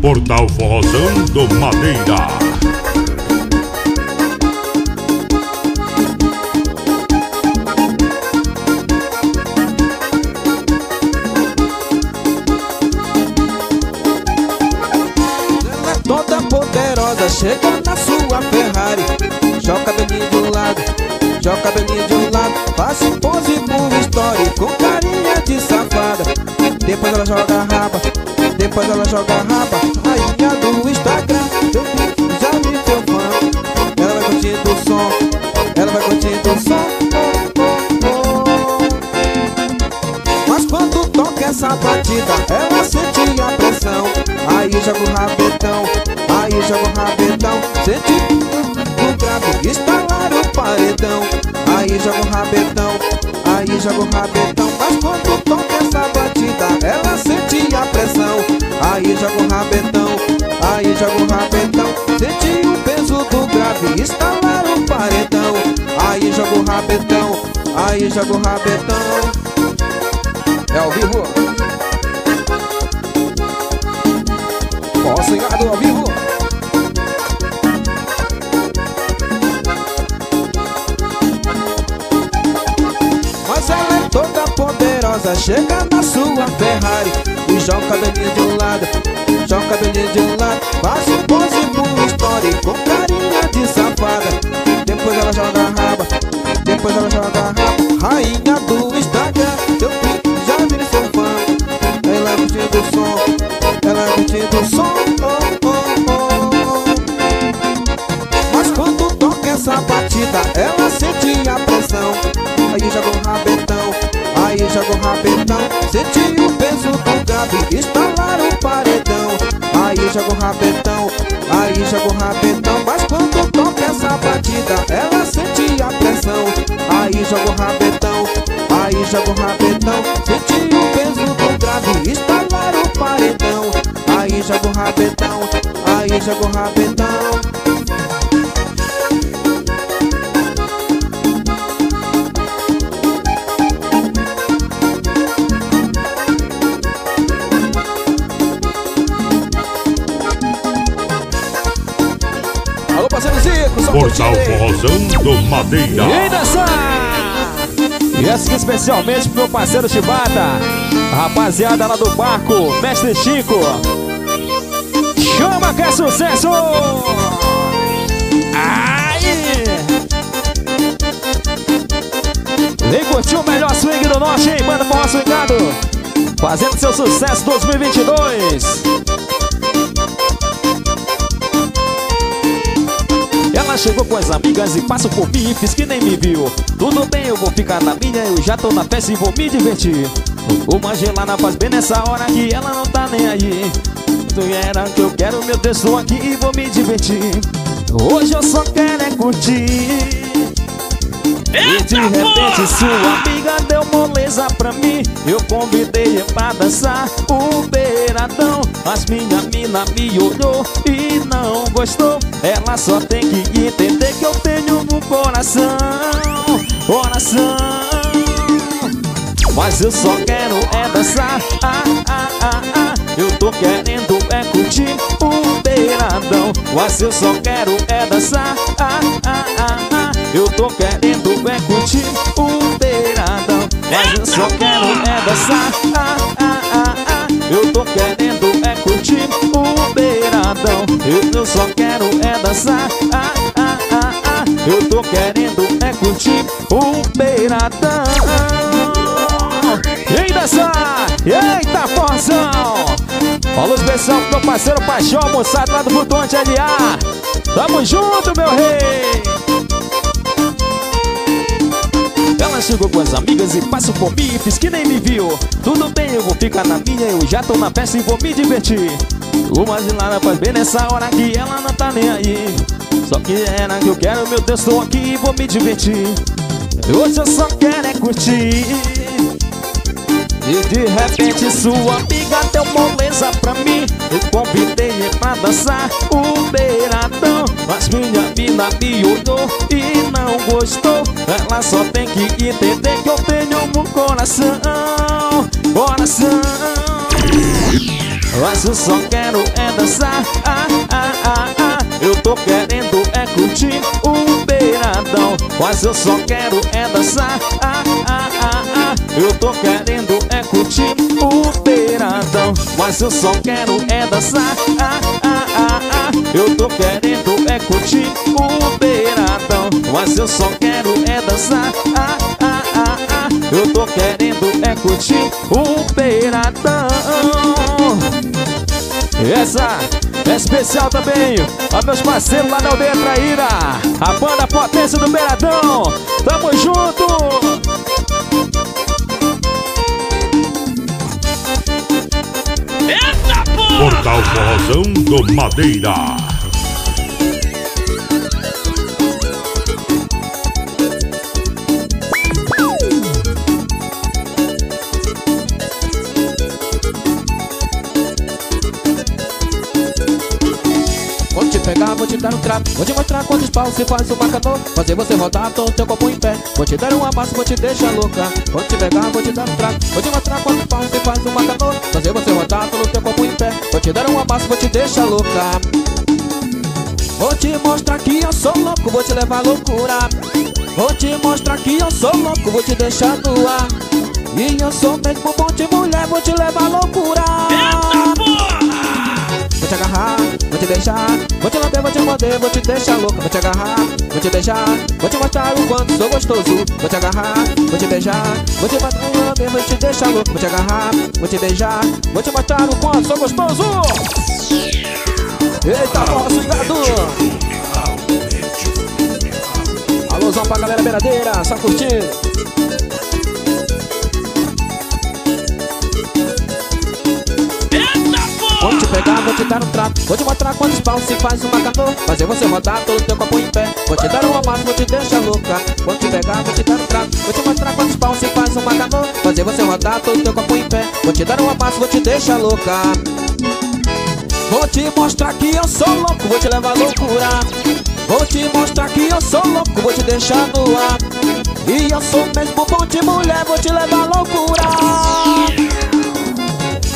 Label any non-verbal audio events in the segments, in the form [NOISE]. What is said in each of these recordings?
Portal Forrozão do Madeira. toda poderosa chega na sua Ferrari. Joga cabelinho de um lado, joga cabelinho de um lado. Faz um pose pro story com carinha de safada. Depois ela joga a raba, depois ela joga a raba Rainha do Instagram, eu já vi teu fã. Ela vai curtindo o som, ela vai curtindo o som. Mas quando toca essa batida, ela sente a pressão. Aí joga o rabetão, aí joga o rabetão. Sente o grave, instalar o paredão. Aí joga o rabetão, aí joga o rabetão. Mas quando toca essa batida, ela sente a pressão Aí joga o rabetão, aí joga o rabetão. Sente o peso do grave, instalar o paredão. Aí joga o rabetão, aí joga o rabetão. É ao vivo. Posso ligado ao vivo. Mas ela é toda poderosa Chega na sua Ferrari E joga o cabelinho de um lado Joga o cabelinho de um lado Faz um pose Madeira. E dançar! E essa aqui especialmente pro meu parceiro Chibata Rapaziada lá do barco, Mestre Chico Chama que é sucesso! Aí! Vem curtir o melhor swing do norte, hein? Banda Forró Swingado Fazendo seu sucesso 2022 Ela chegou com as amigas e passou por mim e fiz que nem me viu. Tudo bem, eu vou ficar na minha, eu já tô na festa e vou me divertir. Uma gelada faz bem nessa hora que ela não tá nem aí. Tu era que eu quero, meu tô aqui e vou me divertir. Hoje eu só quero é curtir e de repente sua amiga deu moleza pra mim. Eu convidei pra dançar o beiradão. Mas minha mina me olhou e não gostou. Ela só tem que entender que eu tenho no coração Coração. Mas eu só quero é dançar. Ah, ah, ah, ah. Eu tô querendo é curtir o beiradão. Mas eu só quero é dançar. Ah, ah, ah. Eu tô querendo é curtir o beiradão Mas eu só quero é dançar ah, ah, ah, ah. Eu tô querendo é curtir o beiradão Eu, só quero é dançar ah, ah, ah, ah. Eu tô querendo é curtir o beiradão E aí, dançar! Eita, forção! Alô especial pro meu parceiro Paixão, moçada lá do Flutuante LA Tamo junto, meu rei! Ela chegou com as amigas e passou por fiz que nem me viu. Tudo bem, eu vou ficar na minha, eu já tô na festa e vou me divertir. Uma gelada faz bem nessa hora que ela não tá nem aí. Só que era que eu quero, meu Deus, tô aqui e vou me divertir. Hoje eu só quero é curtir. E de repente sua amiga deu moleza pra mim. Eu convidei pra dançar o beiradão Mas minha mina me olhou e não gostou. Ela só tem que entender que eu tenho um coração Coração. Mas eu só quero é dançar. Ah, ah, ah, ah. Eu tô querendo é curtir o beiradão. Mas eu só quero é dançar. Ah, ah, ah, ah. Eu tô querendo é curtir o beiradão. Mas eu só quero é dançar. Ah, ah, ah. Eu tô querendo é curtir o beiradão Mas eu só quero é dançar ah, ah, ah, ah. Eu tô querendo é curtir o beiradão essa é especial também a meus parceiros lá da aldeia Traíra A banda Potência do Beiradão Tamo junto! Portal Forrozão do Madeira Vou te mostrar quantos pau se faz o marcador. Fazer você rodar todo teu corpo em pé. Vou te dar um abraço, vou te deixar louca. Vou te pegar, vou te dar um trato. Vou te mostrar quantos pau se faz o marcador. Fazer você rodar todo teu corpo em pé. Vou te dar um abraço, vou te deixar louca. Vou te mostrar que eu sou louco, vou te levar à loucura. Vou te mostrar que eu sou louco, vou te deixar no ar E eu sou mesmo bom de mulher, vou te levar à loucura te agarrar, vou te deixar Vou te lamber, vou te morder, vou te deixar louca Vou te agarrar, vou te deixar Vou te mostrar o quanto sou gostoso Vou te agarrar, vou te beijar Vou te matar, vou lamber, vou te deixar louca Vou te agarrar, vou te beijar Vou te mostrar o quanto sou gostoso Eita, porra, swingado Alôzão pra galera beiradeira, só curtindo pegar, vou te dar um trato. Vou te mostrar quantos pau se faz um marcador Fazer você rodar todo teu corpo em pé. Vou te dar um amasso, vou te deixar louca. Vou te pegar, vou te dar um trato. Vou te mostrar quantos pau se faz um marcador Fazer você rodar todo teu corpo em pé. Vou te dar um amasso, vou te deixar louca. Vou te mostrar que eu sou louco, vou te levar à loucura. Vou te mostrar que eu sou louco, vou te deixar no ar. E eu sou mesmo bom de mulher, vou te levar à loucura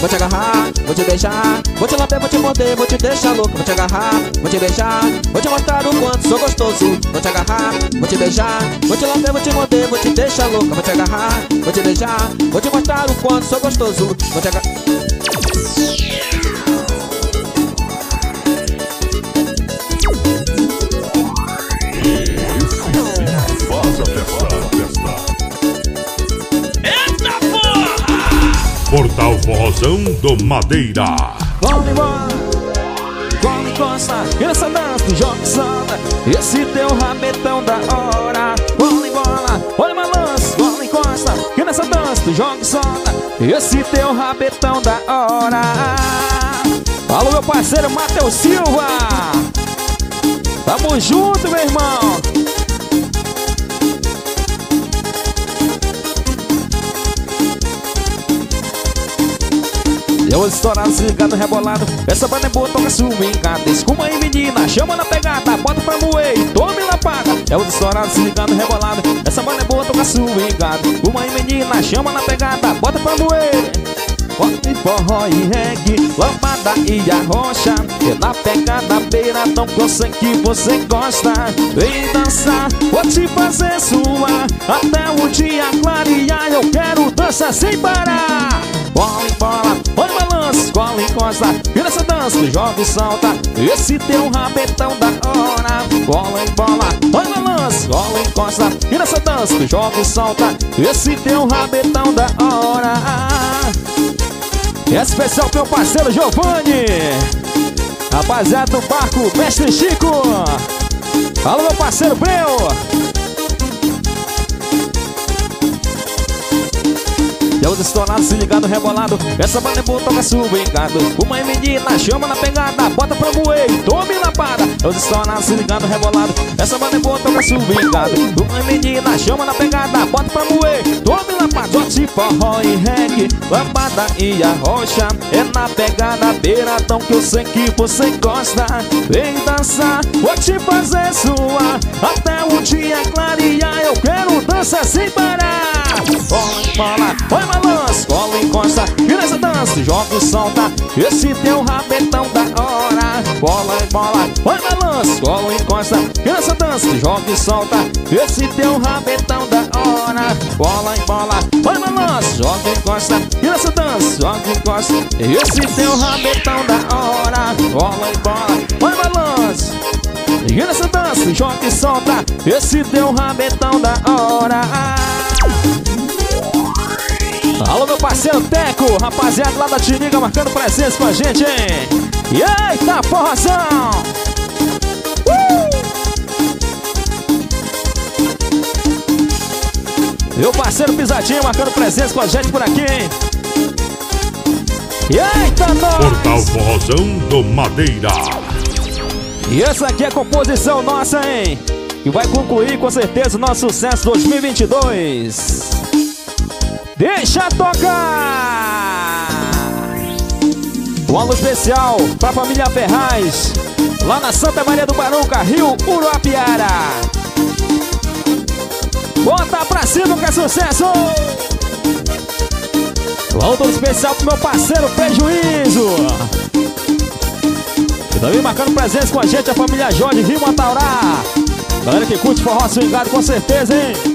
Vou te agarrar, vou te beijar Vou te lamber, vou te morder, vou te deixar louco Vou te agarrar, vou te beijar Vou te mostrar o quanto sou gostoso Vou te agarrar, vou te beijar Vou te lamber, vou te morder, vou te deixar louco Vou te agarrar, vou te beijar Vou te mostrar o quanto sou gostoso Vou te agarrar Madeira. Vamos embora, cola encosta, e nessa dança Joque Santa, esse teu rabetão da hora. Bola embora, olha balanço, cola encosta, e nessa dança do Joque Santa, esse teu rabetão da hora. Alô, meu parceiro Matheus Silva. Tamo junto, meu irmão. Eu estourado, se ligado, rebolado. Essa banda é boa, toca swingada Escuma aí menina, chama na pegada Bota pra moer tome lapada É o estourado, se ligado, rebolado. Essa banda é boa, toca swingada Escuma aí menina, chama na pegada Bota pra moer. Bota forró e reggae, lambada e arrocha. E na pegada beira tão eu sei que você gosta. Vem dançar, vou te fazer suar Até o dia clarear Eu quero dançar sem parar Bola em bola, olha balanço, cola encosta E nessa dança joga e salta Esse teu rabetão da hora. Bola em bola, olha balanço, cola encosta E nessa dança joga e salta Esse teu rabetão da hora. É especial meu parceiro Giovanni. Rapaziada do barco Mestre Chico. Alô meu parceiro Breu E os estourados se ligando, rebolado. Essa banda é toca swingado Uma menina chama na pegada Bota pra e tome lapada É os estourados se ligando, rebolado. Essa banda é toca swingado Uma menina chama na pegada Bota pra moer, tome lapada Jote forró e reggae Lambada e a rocha É na pegada beiradão Que eu sei que você gosta. Vem dançar, vou te fazer suar. Até o dia clarear Eu quero dançar sem parar bola, vai balança, cola encosta, nessa dança, joga e solta, esse teu rabetão da hora, cola e bola, vai balança, cola encosta, nessa dança, joga e solta, esse teu rabetão da hora, cola e bola, vai balança, joga e encosta, nessa dança, joga e encosta, esse teu rabetão da hora, cola e bola, vai balança. E nessa dança, joga e solta. Esse teu rabetão da hora Alô, meu parceiro Teco Rapaziada lá da Tiniga marcando presença com a gente, hein? E eita, porrazão! Uh! Meu parceiro Pisadinho marcando presença com a gente por aqui, hein? E eita, nós! Portal Forrozão do Madeira. E essa aqui é a composição nossa, hein? Que vai concluir com certeza o nosso sucesso 2022. Deixa tocar! Um alô especial pra família Ferraz, lá na Santa Maria do Baruca, Rio Uruapiara. Bota pra cima que é sucesso! Alô especial pro meu parceiro Prejuízo. E também marcando presença com a gente a família Jorge Rio Mataurá. Galera que curte forró swingado com certeza, hein?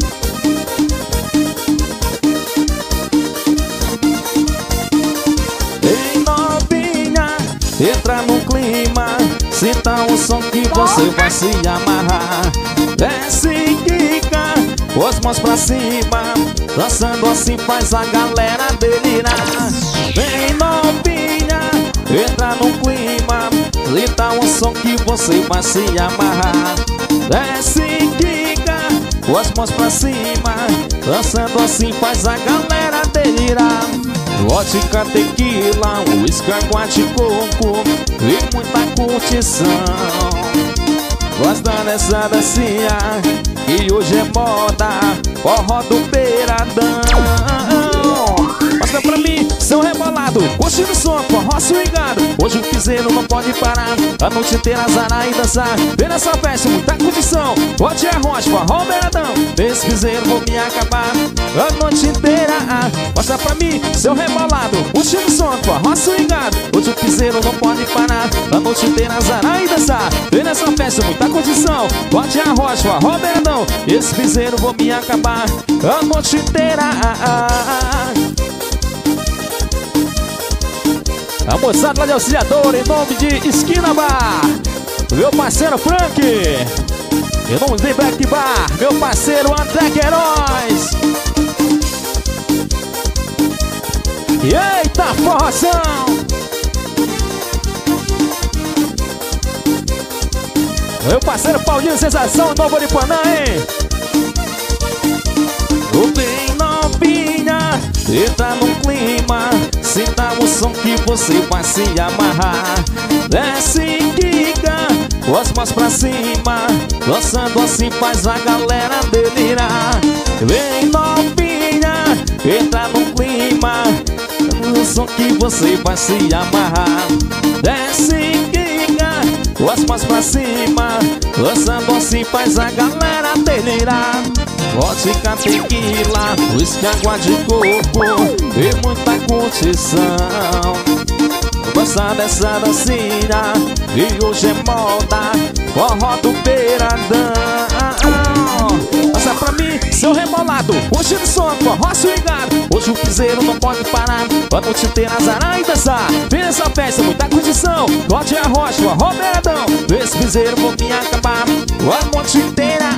Entra no clima Sinta o som que você vai se amarrar. Desce e quica, os mãos pra cima Dançando assim faz a galera delirar. Vem novinha, entra no clima Sinta o som que você vai se amarrar. Desce e quica, as mãos pra cima Dançando assim faz a galera delirar Vodka, tequila, uísque, água de coco E muita curtição. Gosta dessa dancinha Que hoje é moda Forró do beiradão Mostra pra mim, seu rebolado Curtindo o som, forró swingado. Hoje o piseiro não pode parar A noite inteira zarar e dançar. Vem nessa festa, muita condição Bote a rocha, forró beiradão. Nesse piseiro vou me acabar. A noite pra mim, seu rebolado. O som, forró swingado Hoje o piseiro não pode parar. A noite inteira zarar e dançar. Vem nessa festa, muita condição. Bote a rocha, forró beiradão Esse piseiro vou me acabar. A noite inteira a moçada lá de auxiliador em nome de Esquina Bar. Meu parceiro Frank. Em nome de Black Bar. Meu parceiro André Queiroz Eita forração Meu parceiro Paulinho Sensação Novo Aripuanã, hein? O bem novinha Entra no clima Sinta o som que você vai se amarrar. Desce quica as mãos pra cima Dançando assim faz a galera delirar. Vem novinha, entra no clima O som que você vai se amarrar. Desce quica as mãos pra cima. Dançando assim faz a galera delirar. Vodka, tequila, whisky, água de coco E muita curtição. Gosta dessa dancinha E hoje é moda Forró do beiradão pra mim, seu rebolado Hoje no som, forró swingado Hoje o piseiro não pode parar. A noite inteira azar e dançar. Vem nessa festa, muita condição. Corte a rocha, forró beiradão Esse piseiro vou me acabar. A noite inteira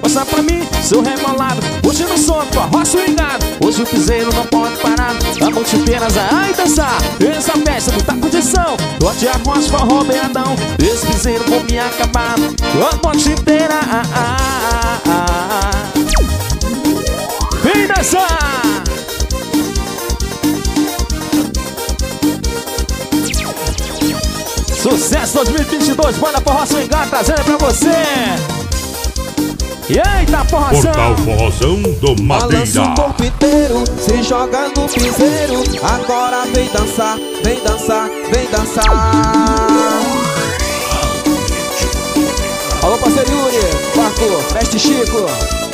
Passa pra mim, seu rebolado Hoje no som, forró swingado Hoje o piseiro não pode parar. A noite inteira azar e dançar. Vem nessa festa, muita condição. Corte a rocha, forró beiradão Esse piseiro vou me acabar. A noite inteira ah, ah, ah, ah. Dançar! Sucesso 2022, banda Forró Swingar trazendo pra você! Eita, Portal forrozão! Forrozão do Balança Madeira. o corpo inteiro, se joga no piseiro Agora vem dançar, vem dançar, vem dançar Alô parceiro Yuri, Marco, Mestre Chico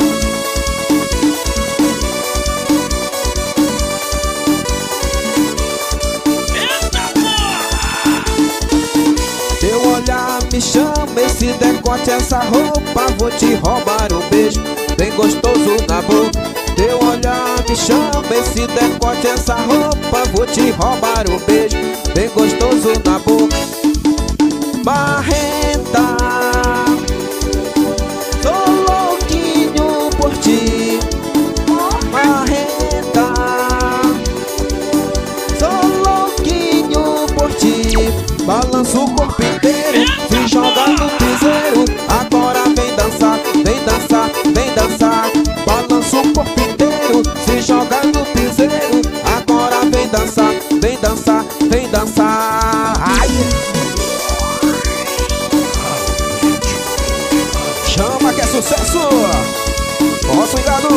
me chama, esse decote, essa roupa Vou te roubar um beijo bem gostoso na boca. Teu olhar me chama, esse decote, essa roupa Vou te roubar um beijo bem gostoso na boca. Marrenta Sou louquinho por ti. Marrenta Sou louquinho por ti. Balança o corpo inteiro Ó, cuidado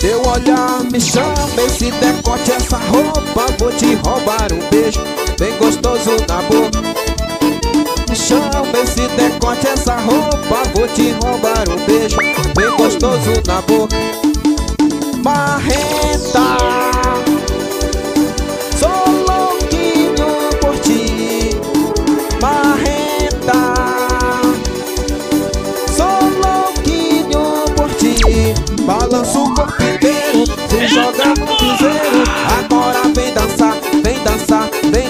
Teu olhar me chama, esse decote, essa roupa Vou te roubar um beijo bem gostoso na boca. Me chama, esse decote, essa roupa Vou te roubar um beijo bem gostoso na boca. Marrenta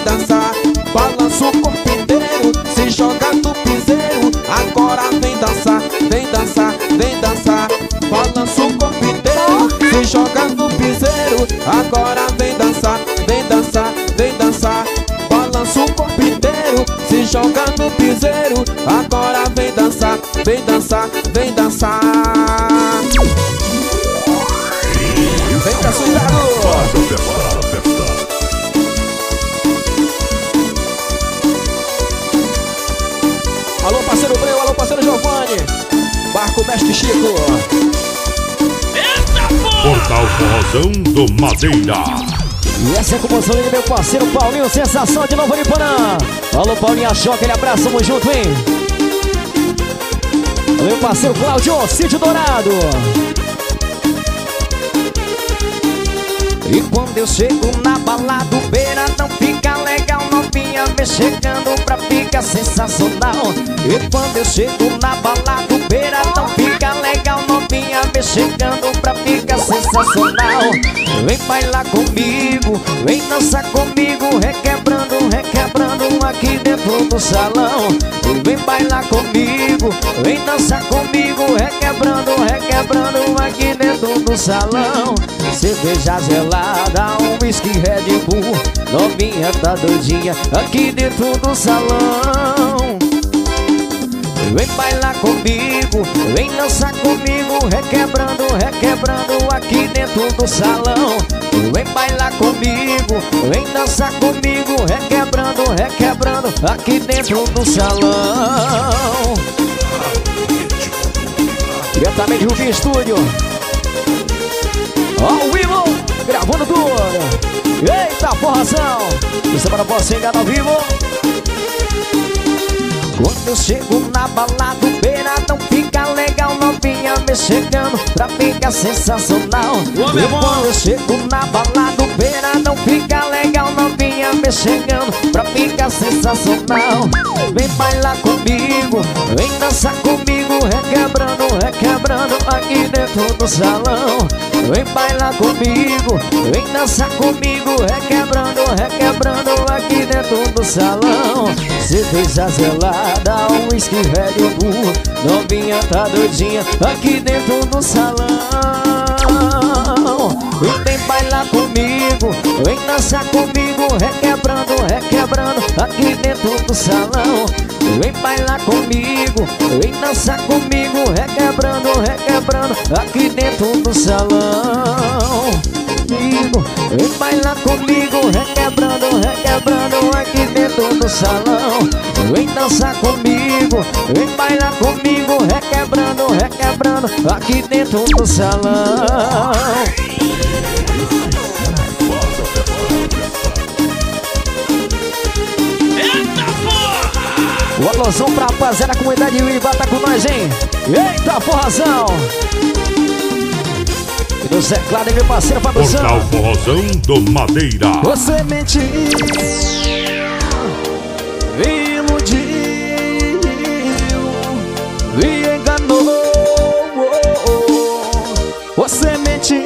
dançar, Balança o corpo inteiro Se joga no piseiro. Agora vem dançar, vem dançar, vem dançar. Balança o corpo inteiro Se joga no piseiro. Agora Portal Forrozão do Madeira. E essa é a composição do meu parceiro Paulinho, sensação de Novo Nipanã. Alô, Paulinho, achou aquele abraço, tamo junto, hein? Meu parceiro Cláudio, Sítio Dourado. E quando eu chego na balada, o beira não Novinha me chegando pra ficar sensacional. E quando eu chego na balada, o beira não fica legal Novinha me chegando pra ficar sensacional. Vem bailar comigo, vem dançar comigo Requebrando, requebrando aqui dentro do salão. Vem bailar comigo, vem dançar comigo Requebrando, requebrando aqui dentro do salão. Cerveja gelada, um whisky Red Bull Novinha tá doidinha aqui dentro do salão. Vem bailar comigo, vem dançar comigo Requebrando, requebrando aqui dentro do salão. Vem bailar comigo, vem dançar comigo Requebrando, requebrando aqui dentro do salão Diretamente do Estúdio. Ó, o Willow, gravando tudo. Eita, porrazão. Você para você enganar ao vivo. Quando eu chego na balada, o beira não fica legal me chegando pra ficar sensacional. E quando eu chego na balada, o beira não fica legal Novinha me chegando pra ficar sensacional. Vem bailar comigo, vem dançar comigo Requebrando, requebrando aqui dentro do salão. Vem bailar comigo, vem dançar comigo Requebrando, requebrando aqui dentro do salão. Cerveja gelada, um whisky Red Bull Novinha tá doidinha aqui dentro do salão. E vem bailar comigo, vem dançar comigo. Requebrando, requebrando aqui dentro do salão. Vem bailar comigo, vem dançar comigo. Requebrando, requebrando aqui dentro do salão comigo, vem bailar comigo, requebrando, requebrando aqui dentro do salão. Vem dançar comigo, vem bailar comigo, requebrando, requebrando aqui dentro do salão. O alôzão pra rapaziada, a comunidade Uiba tá com nós, hein? Eita, porrazão! Do Zé Claro e meu parceiro Fabrição. Portal Forrozão do Madeira. Você mentiu, me iludiu, me enganou. Você mentiu,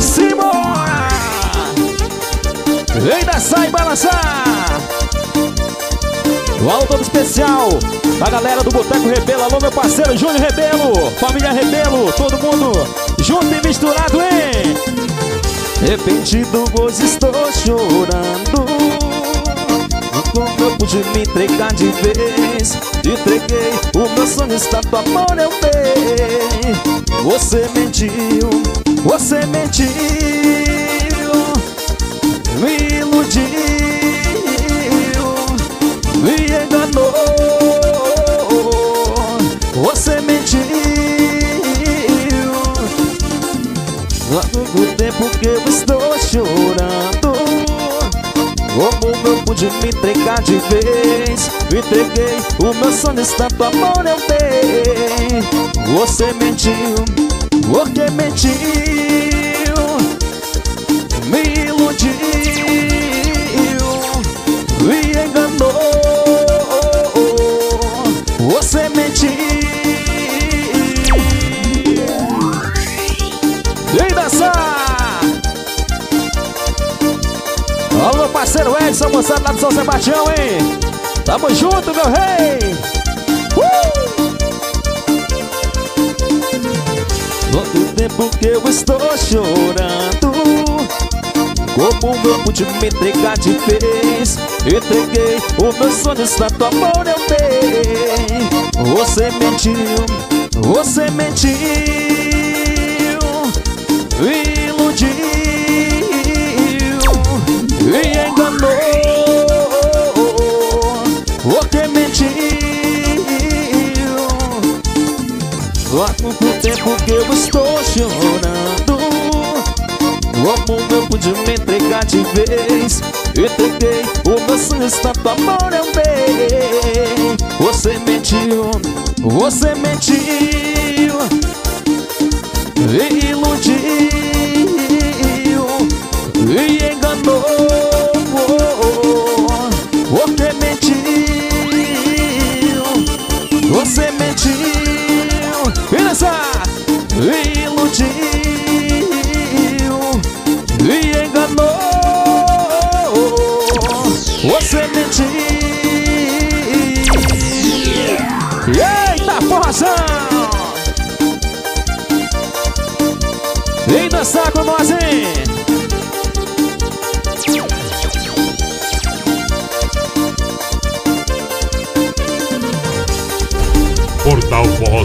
Simbora! Vem dançar e balançar! O alô todo especial pra galera do Boteco Rebelo. Alô, meu parceiro Júnior Rebelo, família Rebelo, todo mundo junto e misturado, hein? Arrependido, hoje estou chorando. Como eu pude me entregar de vez? Entreguei, o meu sonho está do amor eu dei. Você mentiu, você mentiu, me iludiu, Você mentiu. Quanto tempo que eu estou chorando. Como eu pude me entregar de vez. Me entreguei, o meu sonho está do amor eu dei Você mentiu, porque mentiu Edson, moçada lá São Sebastião, hein? Tamo junto, meu rei! Uh! Quanto tempo que eu estou chorando Como eu pude me entregar de vez Entreguei, o meu sonho está do amor eu dei Você mentiu, você mentiu me iludiu, me enganou, porque mentiu. Há muito tempo que eu estou chorando, como eu pude me entregar de vez? Entreguei, o meu está do amor eu dei. Você mentiu, você mentiu. Me iludiu,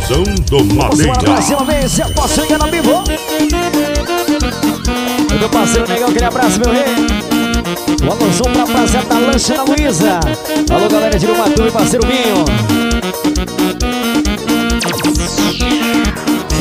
Do Vamos Madeira. cima, vem, se eu posso na Bibo. Meu parceiro negão, aquele abraço, meu rei. Um alôzão pra prazer da Lancheira Luísa. Alô, galera de Urumatu e parceiro Binho.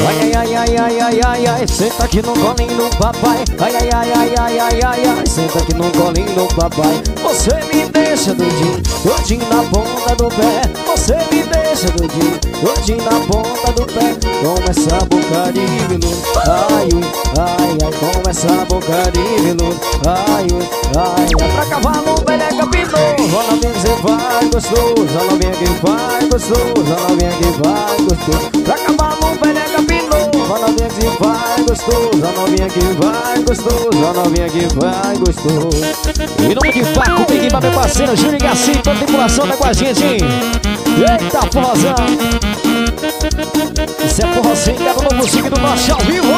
Ai, ai, ai, ai, ai, ai, ai, senta aqui no colinho do papai. Ai, ai, ai, ai, ai, ai, ai, ai, senta aqui no colinho do papai. Você me deixa doidinho, doidinho na ponta do pé. Você me deixa doidinho, doidinho na ponta do pé. Com essa boca de veludo, ai, ai, ai, com essa boca de veludo, ai, ai, ai. Pra cavalo, velha capitão, rola bem que você vai gostoso, rola bem que vai gostoso, rola bem que vai gostoso. Pra cavalo, velha capitão. A novinha que vai gostoso, a novinha que vai gostoso, a novinha que vai gostoso. Em nome de Paco, Big pra meu parceiro Júnior Garcia, toda a tripulação tá com a gente? Eita, forrozão! Isso é forrozinho, que é o novo ciclo do nosso ao vivo.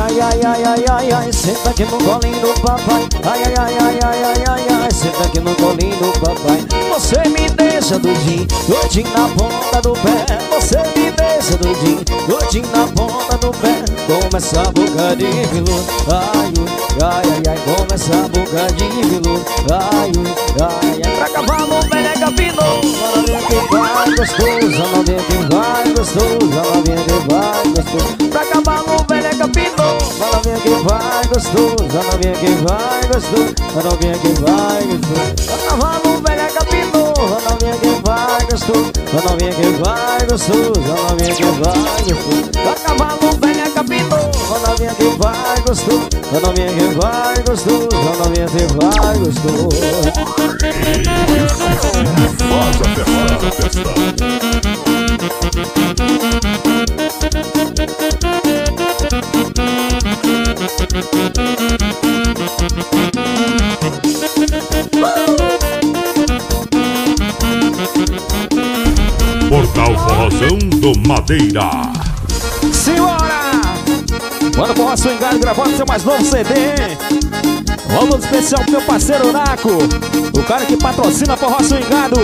Ai, ai, ai, ai, ai, ai, senta aqui no colinho do papai. Ai, ai, ai, ai, ai, ai, ai, senta aqui no colinho do papai. Você me deixa doidinho, doidinho na ponta do pé. Você me deixa doidinho, doidinho na ponta do pé. Com essa boca de veludo, ai, ui, ai, ai, ai, com essa boca de veludo, ai, ui, ai, ai. Pra cavalo, velha capino, ela vem que vai gostoso, ela vem que vai gostoso, ela vem que vai gostoso. Pra cavalo, velha capino, ela vem que vai gostoso, ela vem que vai gostoso, ela vem que vai gostoso. Pra cavalo, ela vem que vai gostoso, meu nome que vai gostoso, meu nome que vai gostoso. Vai cavalo, velha capitão, meu nome que vai gostoso, meu nome que vai gostoso, meu nome que vai gostoso. Faz a fora da festa. Do Madeira. Simbora! Manda pro Roça Engado gravando seu mais novo CD. Vamos especial pro meu parceiro Naco, o cara que patrocina Roça Engado.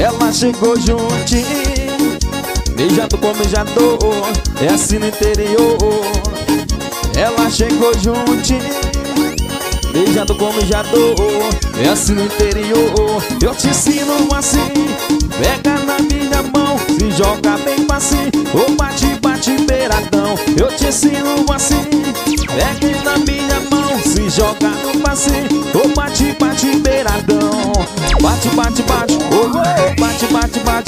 Ela chegou juntinho, beijando como beijador, é assim no interior. Ela chegou juntinho, beijando como beijador, é assim no interior. Eu te ensino assim, pega na minha mão, se joga bem facinho, ou bate, bate beiradão. Eu te ensino assim, pega na minha mão, se joga no passinho, ou bate, bate beiradão. Bate, bate, bate, oh, oh, bate, bate, bate,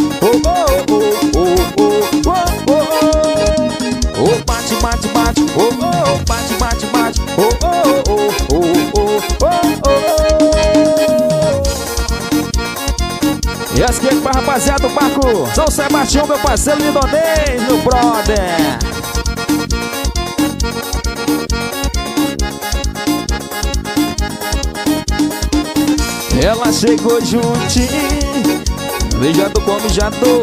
oh. E que pra rapaziada do Marco São Sebastião, meu parceiro lindonês, meu brother. Ela chegou juntinho, beijando como já tô,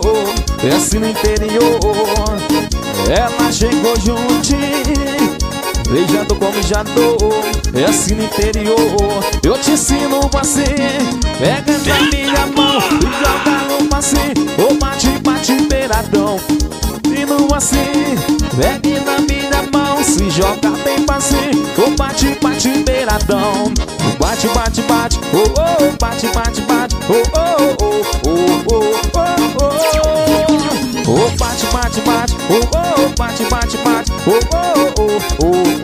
assim no interior. Ela chegou juntinho, beijando como já tô, é assim no interior. Eu te ensino assim, pega na minha mão e joga no passinho, ou bate, bate beiradão. Ensino assim, pegue na minha mão, se joga bem passinho, ou bate, bate beiradão. Bate, bate, bate, oh, oh, bate, bate, bate, oh, oh, oh, oh, oh, oh, oh, oh, bate, bate, bate, oh, oh, bate, bate, bate, oh, oh, oh, oh, oh, oh,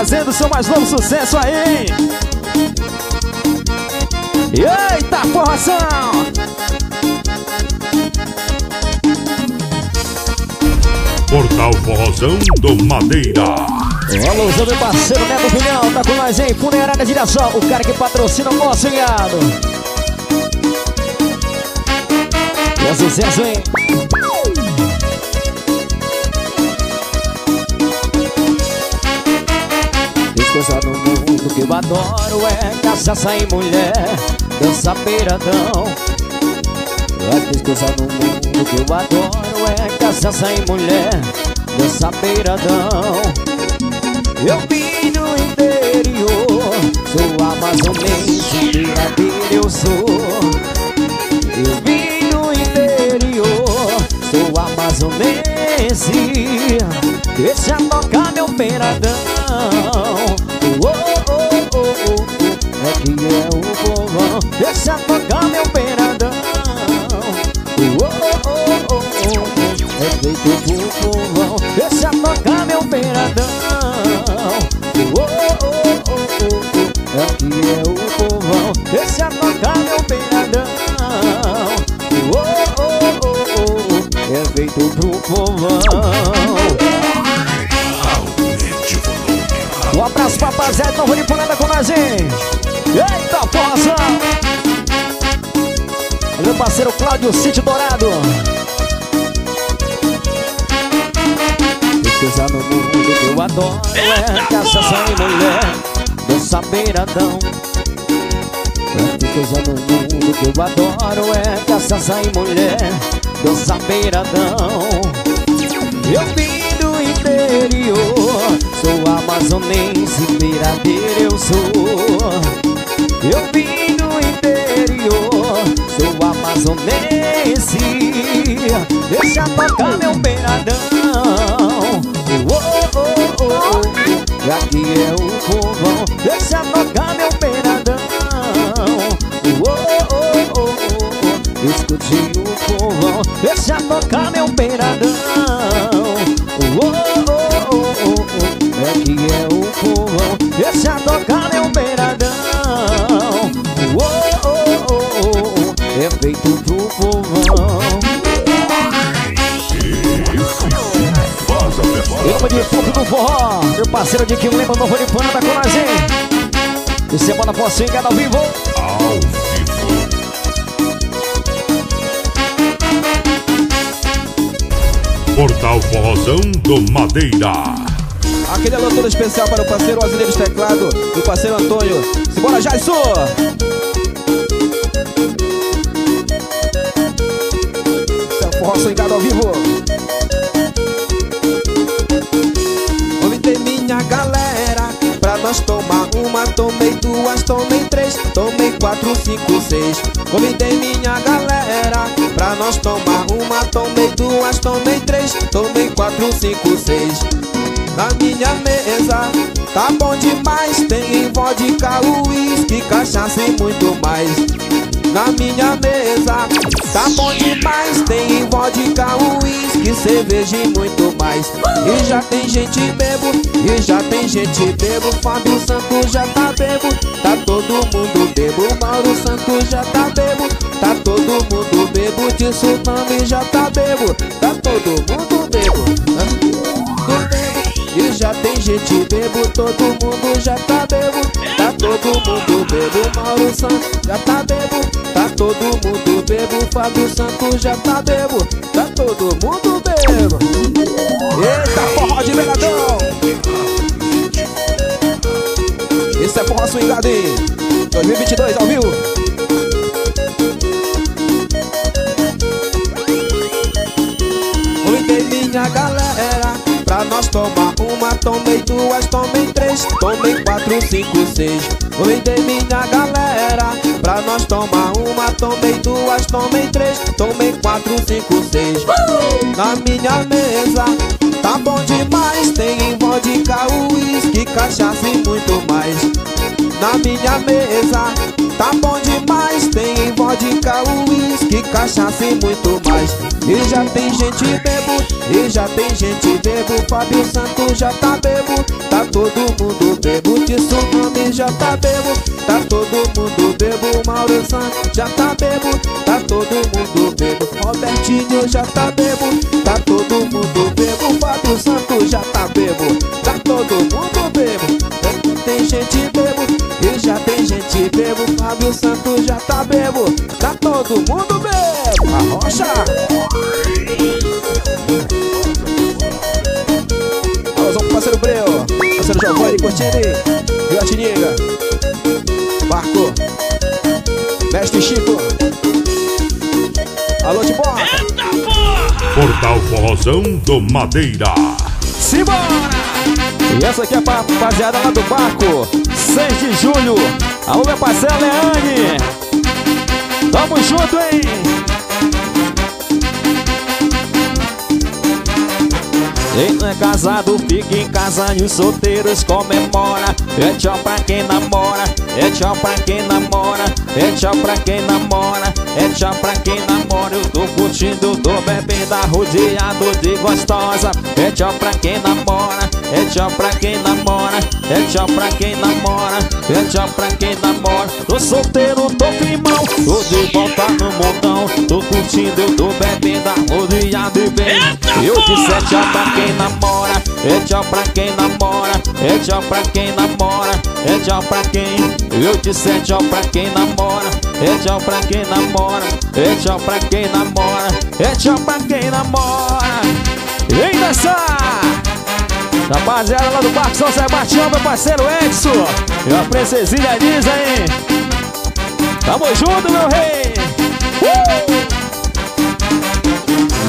fazendo seu mais novo sucesso aí! Eita, forração! Portal Forrozão do Madeira. Alô, meu parceiro Neto Pinhão, tá com nós aí, Funerária Girassol, o cara que patrocina o Posso Engado. E é sucesso, hein? Coisa no mundo que eu adoro é cachaça e mulher, dança beiradão. A coisa no mundo que eu adoro é cachaça e mulher, dança beiradão. Eu vim do interior, sou amazonense, beiradeiro eu sou. Eu vim do interior, sou amazonense, deixa tocar meu beiradão. Deixa tocar meu beiradão. Oh, oh, oh, oh, é feito pro povão, deixa tocar meu beiradão. Oh, oh, oh, oh, aqui é o povão, deixa tocar meu beiradão. Oh, oh, oh, oh, é feito pro povão. Um abraço pra nem por nada com nós, hein? Parceiro Cláudio Sítio Dourado. Que coisa no mundo que eu adoro é cachaça e mulher, dança beiradão. Que coisa no mundo que eu adoro é cachaça e mulher, dança beiradão. Eu vim do interior, sou amazonense, beiradeiro eu sou. Eu vim do interior, sou amazonense, deixa tocar meu beiradão. Oh, oh, aqui é o povão Deixa tocar meu beiradão. Oh, oh, oh, oh, Escute o povão Deixa tocar meu beiradão De fogo do forró Meu parceiro de que lembra novo de fã da Coragem E semana por cada ao vivo Ao vivo. Portal Forrozão do Madeira. Aquele alô todo especial para o parceiro Azileiro Teclado e o parceiro Antônio. Simbora, Jaisso! Esse é o swingado ao vivo. Nós tomar uma. Tomei duas, tomei três, tomei quatro, cinco, seis. Convidei minha galera pra nós tomar uma. Tomei duas, tomei três, tomei quatro, cinco, seis. Na minha mesa tá bom demais Tem vodka, uísque, cachaça e muito mais Na minha mesa tá bom demais. Tem vodka, uísque, cerveja e muito mais. E já tem gente bebo, e já tem gente bebo. Fábio Santos já tá bebo, tá todo mundo bebo. Mauro Santos já tá bebo, tá todo mundo bebo. De Tsunami já tá bebo, tá todo mundo bebo. Tudo bebo e já tem gente bebo, todo mundo já tá bebo. Tá todo mundo bebo, Mauro Santos já tá bebo. Tá todo mundo bebo, Fábio Santos já tá bebo. Tá todo mundo bebo. Eita, forró de veladão Esse é forró swingado hein? 2022 ao vivo. Minha galera Pra nós tomar uma, tomei duas, tomei três Tomei quatro, cinco, seis. Convidei minha galera. Pra nós tomar uma, tomei duas, tomei três Tomei quatro, cinco, seis. Na minha mesa Tá bom demais. Tem vodka, uísque, cachaça e muito mais. Na minha mesa cachaça e muito mais. E já tem gente bebo E já tem gente bebo. Fábio Santos já tá bebo Tá todo mundo bebo. Tsunami já tá bebo Tá todo mundo bebo. Mauro Santos já tá bebo Tá todo mundo bebo. Robertinho já tá bebo Tá todo mundo bebo. Fábio Santos já tá bebo Tá todo mundo bebo. Tem gente bebo E já tem gente bebo Fábio Santos já tá bebo. Tá todo mundo bebo. A rocha. Alôzão pro parceiro Breu. Parceiro Giovanni Cortini. Viotiniga Marco. Mestre Chico. Alô Tibó Portal Forrozão do Madeira. Simbora! E essa aqui é pra rapaziada lá do barco 6 de julho. Alô meu parceiro Leane Tamo junto, hein? Quem não é casado fica em casa e os solteiros comemora. É tchau pra quem namora, é tchau pra quem namora É tchau pra quem namora, é tchau pra quem namora Eu tô curtindo, tô bebendo, arrodeado de gostosa. É tchau pra quem namora, é tchau pra quem namora É tchau pra quem namora, é tchau pra quem namora. Tô solteiro, tô climão, tô de volta no montão. Tô curtindo, eu tô bebendo, arrodeado e bem. Eu disse é tchau pra quem namora, é tchau pra quem namora É tchau pra quem namora, é tchau pra quem. Eu disse é tchau pra quem namora É tchau pra quem namora, é tchau pra quem namora. É tchau pra quem namora. Vem dançar! Rapaziada lá do Barco São Sebastião, meu parceiro Edson. E a princesinha diz aí Tamo junto, meu rei. Uh!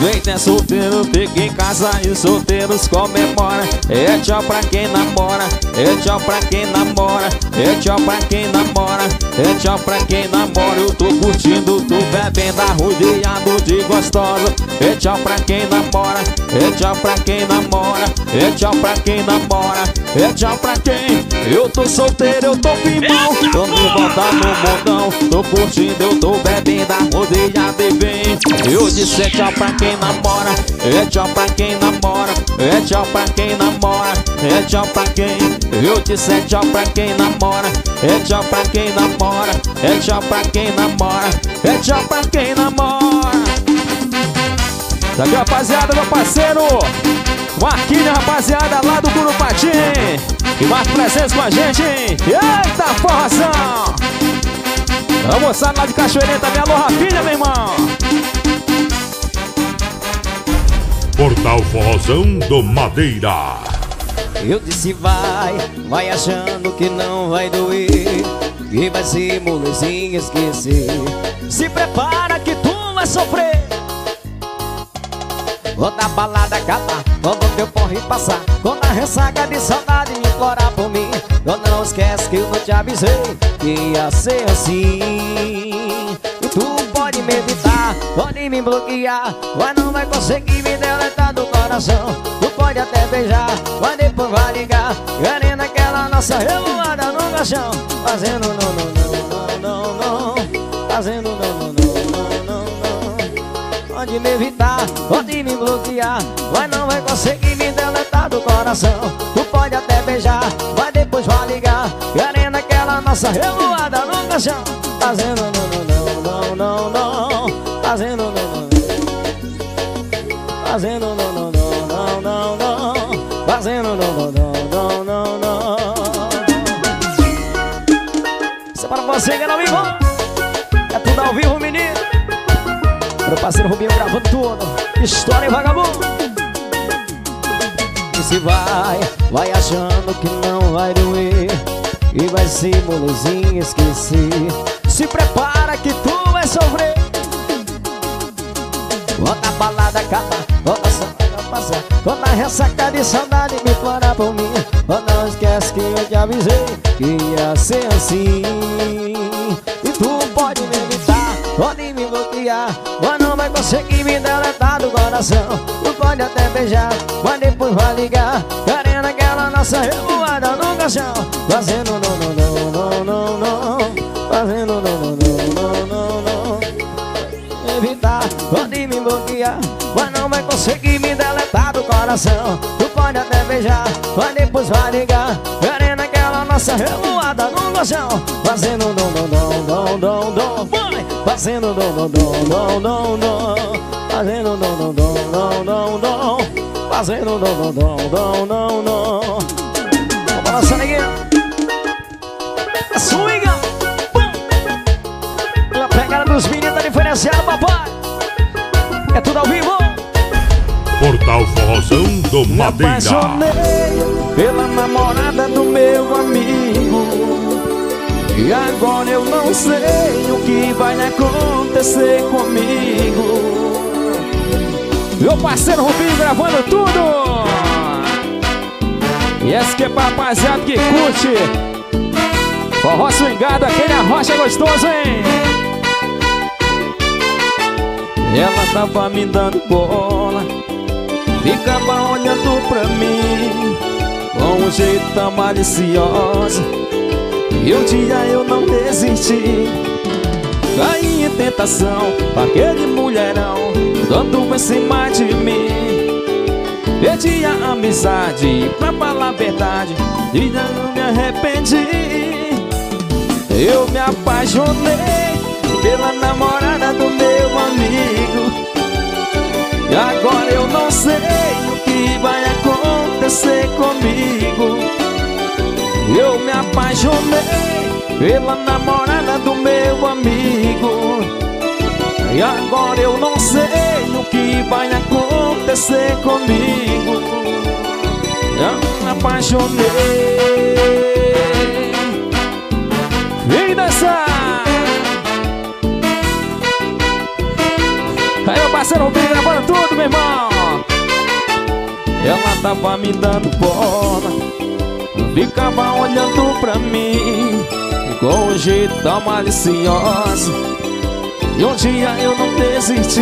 Quem é solteiro? Fica em casa e os solteiros comemora É tchau pra quem namora, é tchau pra quem namora É tchau pra quem namora, é tchau pra quem namora. Eu tô curtindo, tô bebendo, arrodeado de gostosa. É tchau pra quem namora, É tchau pra quem namora, é tchau pra quem namora, é tchau pra quem. Eu tô solteiro, eu tô firmão Tô me volta no mundão Tô curtindo, eu tô bebendo a de bem Eu disse é tchau pra quem namora É tchau pra quem namora É tchau pra quem namora É tchau pra quem Eu disse é tchau pra quem namora É tchau pra quem namora É tchau pra quem namora É tchau pra quem namora Sabe rapaziada, meu parceiro Marquinhos, rapaziada, lá do Curupatim E mais presença com a gente, hein? Eita, forração! A moçada lá de Cachoeirinha também, alô Rafinha, meu irmão! Portal Forrozão do Madeira. Eu disse vai, vai achando que não vai doer Que vai ser molezinha esquecer. Se prepara que tu vai sofrer. Vou dar balada acabar Quando teu porre passar. Quando a ressaca de saudade me implorar por mim. Eu não esquece que eu não te avisei Que ia ser assim. E tu pode me Pode me bloquear Mas não vai conseguir me deletar do coração Tu pode até beijar Mas depois vai ligar Querendo aquela nossa revoada no caixão Fazendo não, não, não, não, não, não Fazendo não, não, não, não, não Pode me evitar, pode me bloquear Mas não vai conseguir me deletar do coração Tu pode até beijar, mas depois vai ligar Querendo aquela nossa revoada no caixão Fazendo não, não, não, não, não Fazendo não, não, não. Fazendo não, não, não, não, não, não. Fazendo não, não, não, não, não, não. Isso é para você que não me vivo É tudo ao vivo, menino. Meu parceiro Rubinho gravando tudo. História e vagabundo. E se vai, vai achando que não vai doer. E vai ser molezinha esquecer. Se prepara que tu vai sofrer a balada acaba, quando a saudade passar Quando a ressaca de saudade me implorar por mim. Oh, não esquece que eu te avisei Que ia ser assim. E tu pode me evitar, pode me bloquear. Mas não vai conseguir me deletar do coração. Tu pode até beijar, mas depois vai ligar. Querendo aquela nossa revoada no caixão. Fazendo não, não, não, não, não, não. Fazendo não, não, não, não, não, evitar, pode me bloquear vai conseguir me deletar do coração Tu pode até beijar, mas depois vai ligar Querendo aquela nossa revoada no colchão Fazendo dom, dom, dom, dom, dom, dom! Fazendo dom, dom, dom, dom, dom, dom Fazendo dom, dom, dom, dom, dom, dom Fazendo dom, dom, dom, dom, dom, dom Vamos balançar, neguinho Swinga! Pela pegada dos meninos tá diferenciado, papai É tudo ao vivo Portal Forrozão do Me Madeira. apaixonei pela namorada do meu amigo. E agora eu não sei o que vai acontecer comigo. Meu parceiro Rubinho gravando tudo. E esse que é pra rapaziada que curte. Forró swingado, aquele arrocha gostoso, hein? Ela tava me dando bola Ficava olhando pra mim Com um jeito tão malicioso. E um dia eu não desisti. Caí em tentação aquele mulherão Dando em cima de mim. Perdi a amizade Pra falar a verdade E não me arrependi. Eu me apaixonei Pela namorada do meu amigo agora eu não sei o que vai acontecer comigo. Eu me apaixonei pela namorada do meu amigo. E agora eu não sei o que vai acontecer comigo. Eu me apaixonei. Vem dançar! Parceiro Rubinho gravando tudo, meu irmão. Ela tava me dando bola Ficava olhando pra mim Com um jeito tão malicioso. E um dia eu não desisti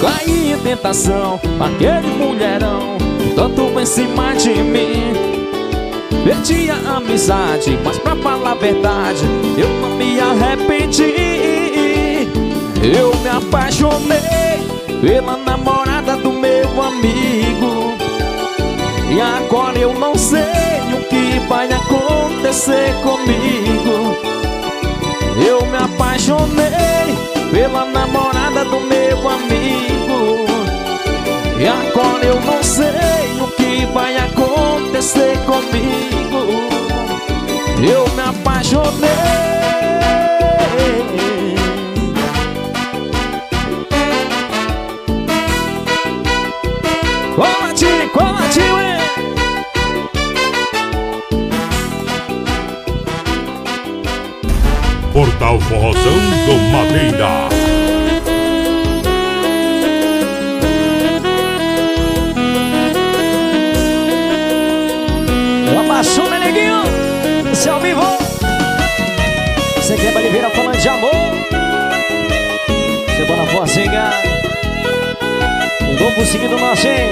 Caí em tentação, aquele mulherão Tanto em cima de mim. Perdi a amizade, mas pra falar a verdade Eu não me arrependi Eu me apaixonei Pela namorada do meu amigo. E agora eu não sei o que vai acontecer comigo. Eu me apaixonei Pela namorada do meu amigo. E agora eu não sei o que vai acontecer comigo. Eu me apaixonei Portal Forrozão do Madeira. Abaixou, né, neguinho? Esse é ao vivo Você quer Oliveira falando de amor Semana Forcinga Um novo seguido nosso, hein?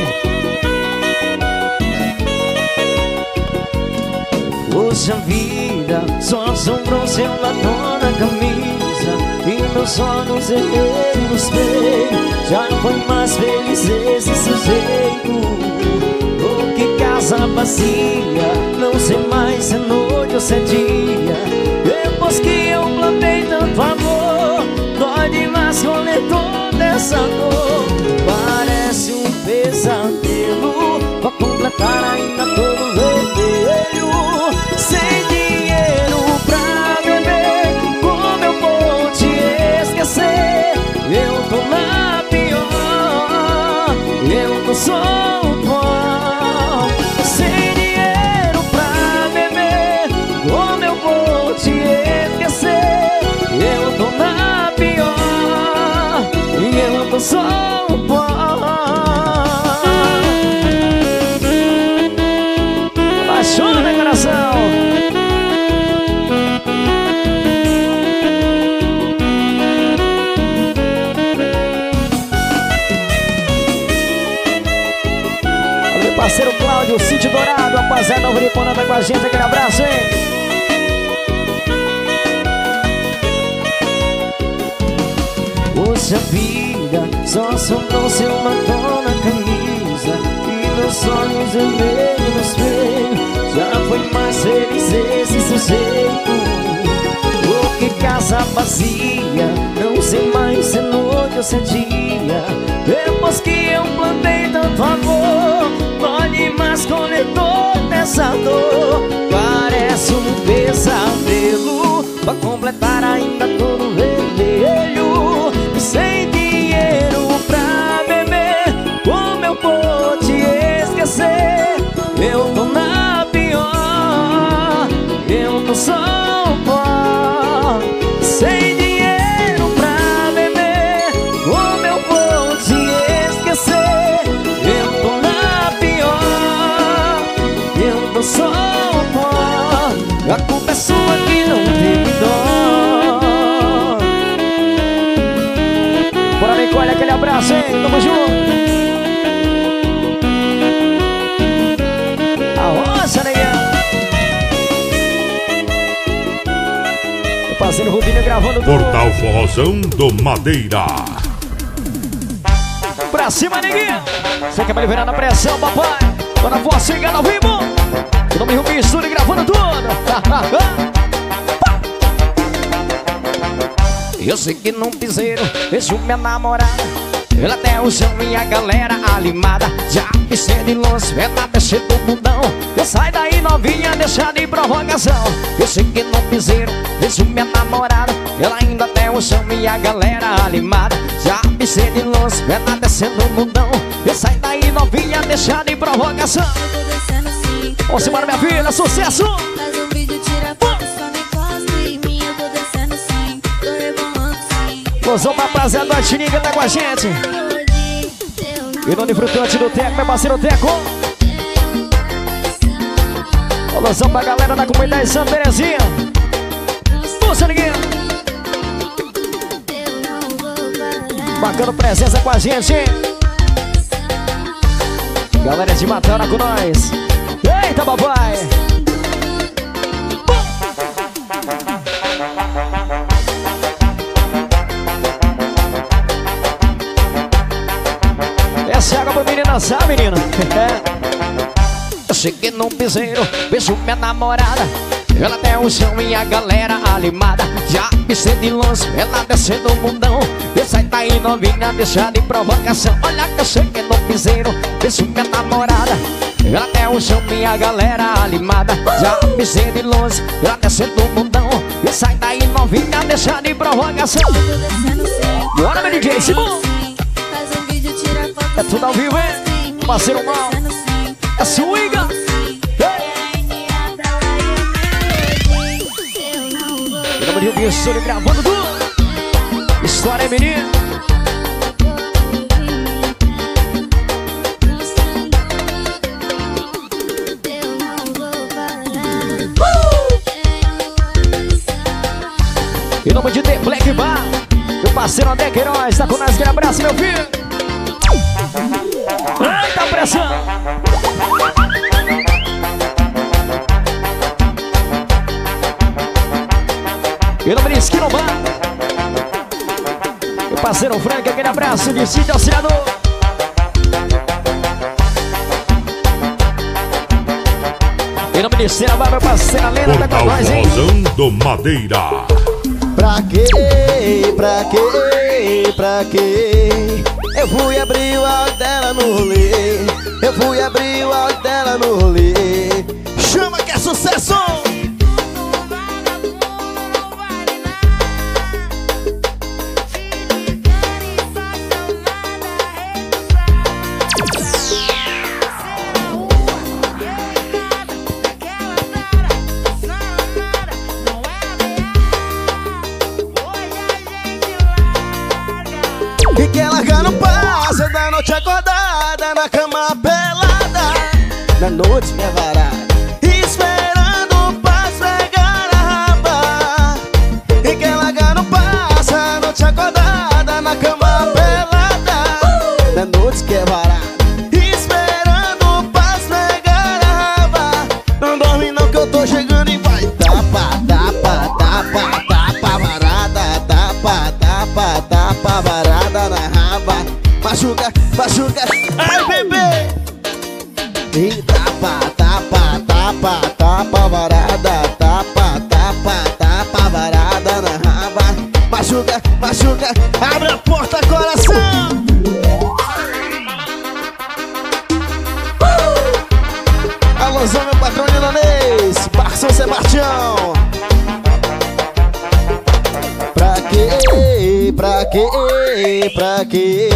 Poxa vida, só assombrou seu batom na camisa E meus olhos errei no espelho Já não foi mais feliz esse sujeito. Oh, que casa vazia Não sei mais se é noite ou se é dia. Depois que eu plantei tanto amor Dói demais colher toda essa dor Um pó Apaixona, né, coração? Meu parceiro Cláudio, Sítio Dourado, rapaziada, o Ripona tá com a gente, aquele abraço, hein? Poxa vida, só sobrou seu batom na camisa E meus olhos vermelhos espelho Já foi mais feliz esse sujeito. Oh, que casa vazia Não sei mais se é noite ou se é dia. Depois que eu plantei tanto amor Pode mais colher toda essa dor. Parece um pesadelo Pra completar ainda todo vermelho. Sem Eu vou te esquecer. Eu tô na pior Eu tô só um pó. Sem dinheiro pra beber Como eu vou te esquecer. Eu tô na pior Eu tô só um pó. A culpa é sua que não teve dó Bora, Nicole, aquele abraço, hein? Tamo junto! Parceiro Rubinho gravando tudo. Portal Forrozão do Madeira. Pra cima, neguinho! Você quer me liberar na pressão, papai? Dona Voz chegando ao vivo! O nome Rubinho Estúdio gravando tudo! [LAUGHS] Eu sei que num piseiro vejo minha namorada Ela até o chão e a galera animada. Já me de longe, ela descer do mundão Eu saio daí novinha, deixa de provocação. Eu sei que num piseiro vejo minha namorada Ela ainda até o chão e a galera animada. Já me de longe, ela descendo do mundão Eu saio daí novinha, deixa de provocação. Assim. Ô, Simara, minha filha, sucesso! Pra prazer da Tiringa tá com a gente! E no frutante do Teco, meu parceiro Teco! Alusão pra galera da comunidade Santa Terezinha! Puxa, ninguém! Marcando presença com a gente. Galera de Matana com nós. Eita, papai! Pra menina. [LAUGHS] Eu cheguei num piseiro, beijo minha namorada. Ela até o chão e a galera animada. Já pisei de longe, ela descendo o mundão. E sai daí novinha, deixa de provocação. Olha que eu cheguei num piseiro, beijo minha namorada. Ela até o chão e a galera animada. Já pisei de longe, ela descendo o mundão. E sai daí novinha, deixa de provocação. Bora, meu DJ, Simão. É tudo ao vivo, hein? Parceiro mal. É swinga. Wilson, ele gravando tudo. História, menino. Eu não vou parar. Em nome de The Black Bar. Meu parceiro André Queiroz tá com nós. Aquele abraço, meu filho. Eita pressão. Em nome de Esquino Bar. Meu parceiro Frank, aquele abraço de Cid Auxiliador. Nome de Cena Bar, meu parceiro Lena tá com Portal nós, hein? Do Madeira. Pra quê? Pra quê? Pra quê? Eu fui abrir o áudio dela no rolê. Eu fui abrir o áudio dela no rolê. Chama que é sucesso! Na noite pra quê, pra quê?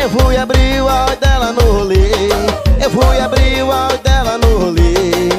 Eu fui abrir o áudio dela no rolê. Eu fui abrir o áudio dela no rolê